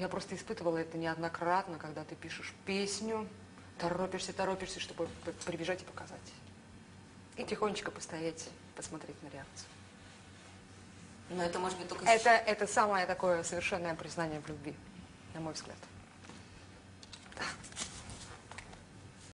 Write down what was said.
Я просто испытывала это неоднократно, когда ты пишешь песню, торопишься, торопишься, чтобы прибежать и показать. И тихонечко постоять, посмотреть на реакцию. Но это может быть только... Это, это самое такое совершенное признание в любви, на мой взгляд.